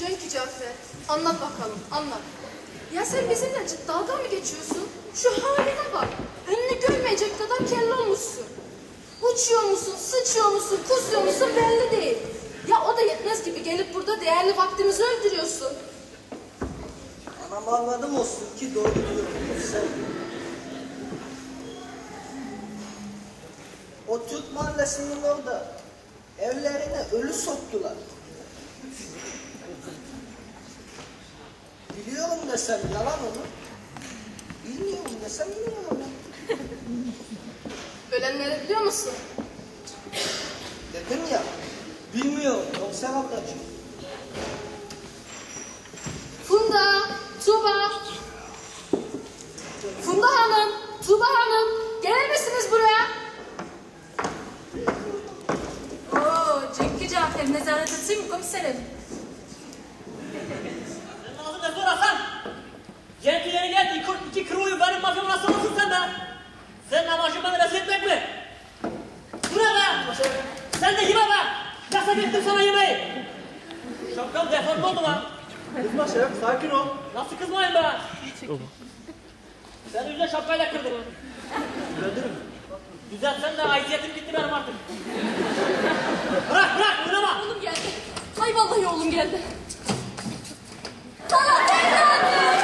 Canki Cafer, anlat bakalım, anlat. Ya sen bizimle dalga mı geçiyorsun? Şu haline bak. Önünü görmeyecek kadar kelle olmuşsun. Uçuyor musun, sıçıyor musun, kusuyor musun belli değil. Ya o da yetmez gibi gelip burada değerli vaktimizi öldürüyorsun. Anam anladım olsun ki doğru diyor. Sen... O Türk mahallesinin orada evlerine ölü soktular. Biliyorum desem yalan olur. Bilmiyorum desem yalan. Ölenleri biliyor musun? Dedim ya, bilmiyorum Yoksa ablacığım. Funda, Tuba. Funda Hanım, Tuba Hanım. Gelir misiniz buraya? Oo, Cenk'i Cafer nezaret mi komiserim? Nasıl ne zor Hasan? Gentileri geldi, kruyu benim makam nasıl olsun sen be? Senin amacın beni rezil etmek mi? Bu ne be? Sen de yeme be! Yasak ettim sana yemeği! Şapkam deforme oldu lan. Kızma Şeref, sakin ol. Nasıl kızmayın be? Sen yüzüne şapkayla kırdın. Düzeltsen de haysiyetim gitti benim artık. Bırak bırak oynama! Oğlum geldi. Hay vallahi oğlum geldi. Polat evladım.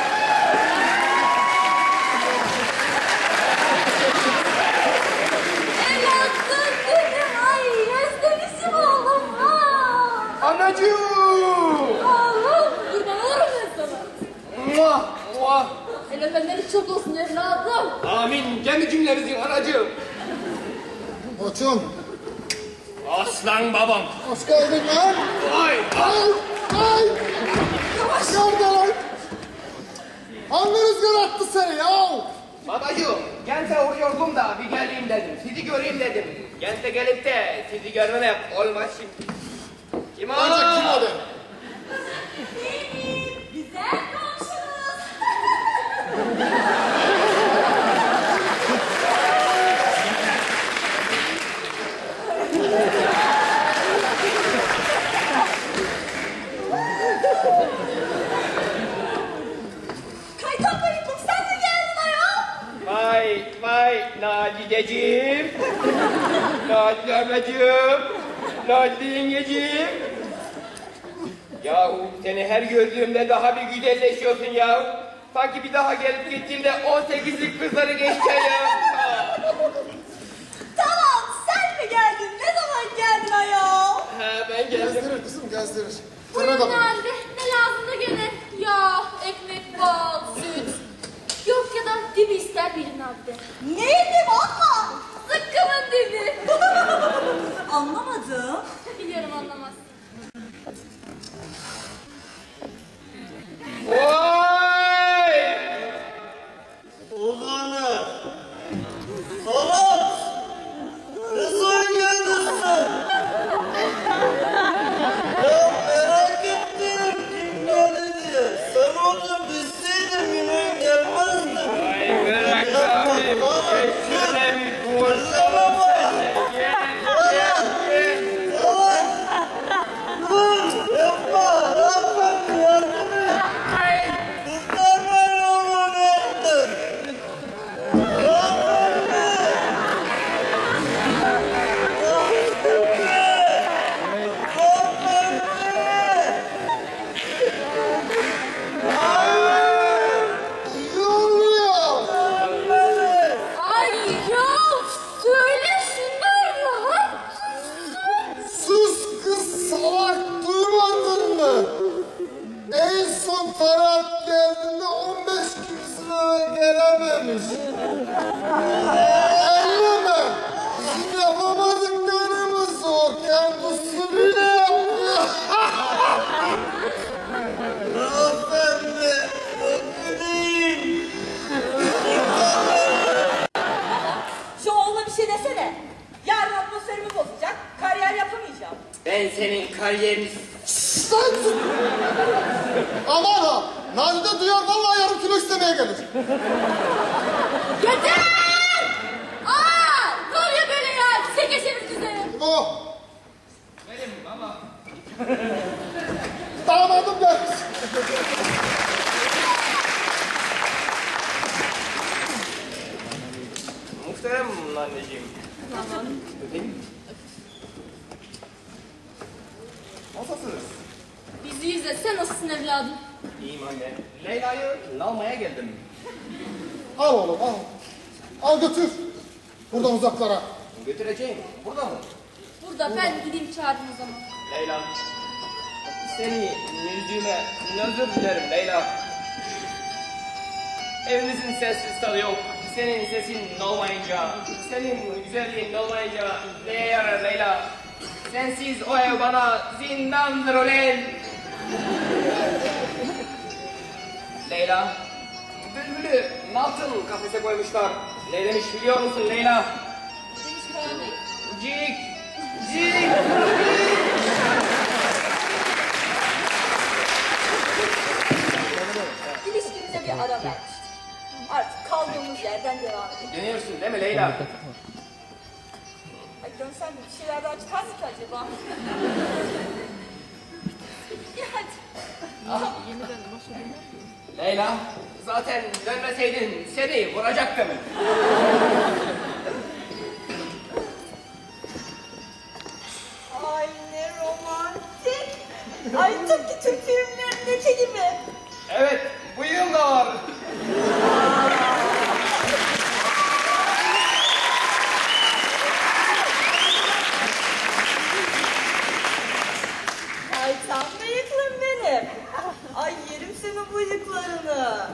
Kendi cümlemizin anacığım. Koçum, Aslan babam. hoş geldin lan. Ay! Ay, ay. Yavaş yavrum lan. Hangi rüzgar attı seni ya? Babacığım, gelse uyuyordum da bir geleyim dedim. Sizi göreyim dedim. Gelse gelip de sizi görmemek olmaz şimdi. Kim o? Önce kim o de? Güzel komşunuz. Kaytan Bey'im sen mi geldin ayol? Vay vay Nadideciğim. Nadide ablacığım. Nadide yengeciğim. Yahu seni her gördüğümde daha bir güzelleşiyorsun ya. Sanki bir daha gelip gittiğimde 18'lik kızları geçeceksin ya. Tamam sen mi geldin? Ne zaman geldin ayol? Ha ben geldim. Gezdirir kızım, gezdirir. Fırına da Buyurun bak. halde. kariyeriniz? Lan! Aman ha! Nadide duyar vallahi yarım kilo istemeye gelir. Yeter! Aa! Ne oluyor böyle ya? Size geçebilir size. Kim o? Benim baba. Damadım gelmiş. Muhterem anneciğim. Tamam. Öpeyim mi? Nasılsın evladım? İyiyim anne. Leyla'yı almaya geldim. Al oğlum al. Al götür. Buradan uzaklara. Götüreceğim. Burada mı? Burada ben gideyim çağırayım o zaman. Leyla. Seni yüzüme özür dilerim Leyla. Evimizin sessiz tadı yok. Senin sesin olmayınca, senin güzelliğin olmayınca neye yarar Leyla? Sensiz o ev bana zindandır ulen. Leyla, bülbülü altın kafese koymuşlar. Ne demiş biliyor musun Leyla? Demiş Kaan Bey. Cik, cik. İlişkimize bir ara vermiştik. Artık kaldığımız yerden devam edelim. Dönüyorsun değil mi Leyla? Ay dönsem de bir şeyler daha çıkar mı ki acaba? ya hadi. Leyla, zaten dönmeseydin seni vuracaktım. Ay ne romantik. Ay tıpkı Türk filmlerindeki gibi. Evet, bu yıl da var. Ay tam bıyıklım benim. Ay yerim senin bıyıklarını.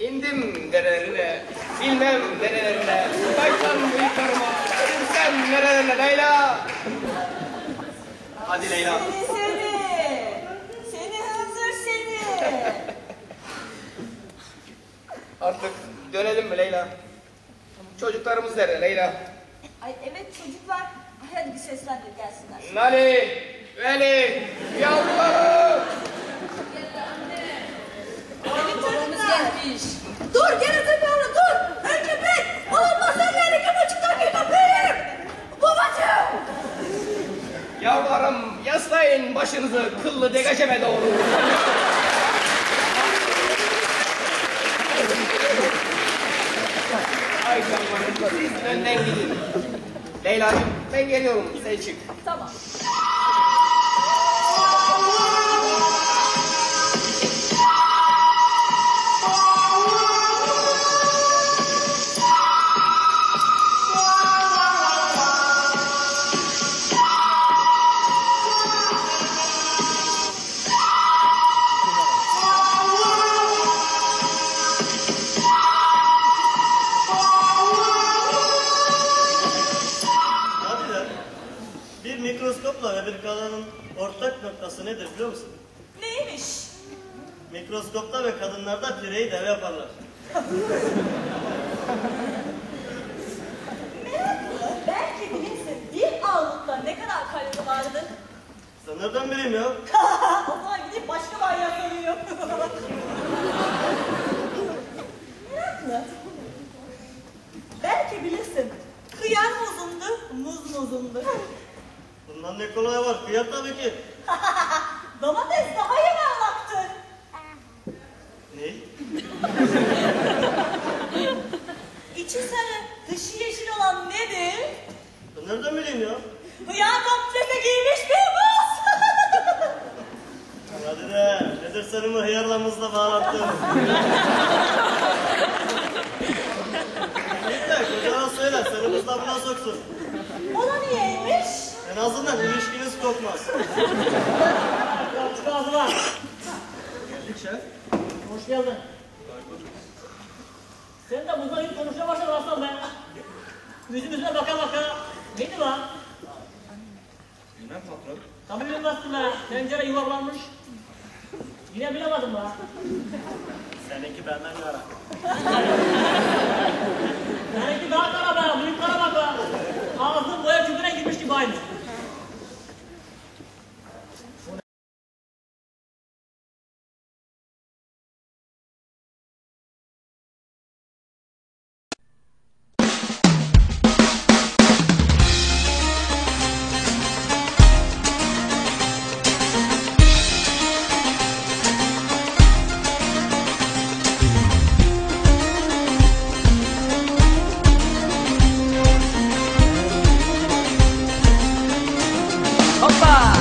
İndim derelerine, bilmem derelerine, kaçsam bıyıklarıma, sen nerelerine Leyla? Hadi Leyla. Seni seni. Seni hazır seni. Artık dönelim mi Leyla? Çocuklarımız nerede Leyla? Ay evet çocuklar. Hadi bir seslendir gelsinler. Nali, Veli, yavrularım. Gelmiş. Dur geri zekalı dur. Önce ben. Olmazsa yani iki buçuk dakika benim. Babacığım. Yavrularım yaslayın başınızı kıllı degaşeme doğru. Ay canlarım siz önden gidin. Leyla'cığım ben geliyorum sen çık. Tamam. Mikroskopla ve bir kadının ortak noktası nedir biliyor musun? Neymiş? Mikroskopta ve kadınlarda pireyi deve yaparlar. Meraklı. Belki bilirsin bir ağlıkta ne kadar kalori vardı. Sen nereden bileyim ya? o zaman gidip başka manyak arıyor. Meraklı. Belki bilirsin. Kıyar muzundu, muz muzundu. Bundan Kıyar tabii ki. Domates daha yeni ağlaktı. Ne? İçi sarı, dışı yeşil olan nedir? Ben nereden bileyim ya? Hıyar komplese giymiş bir muz. Hadi de nedir bu hıyarlamızla bağlattın? De kocana söyle seni buzdolabına soksun. o da niyeymiş? En azından tutmaz. Yolcu kahve var. Geldik şef. Hoş geldin. Sen de bundan iyi konuşmaya başladın aslan be. Yüzümüzüne baka baka. Neydi bu? Bilmem patron. Tabii bilmezsin be. Tencere yuvarlanmış. Yine bilemedim be. Seninki benden yara. Seninki daha kara be. Büyük kara bak be. Ağzın boya Opa!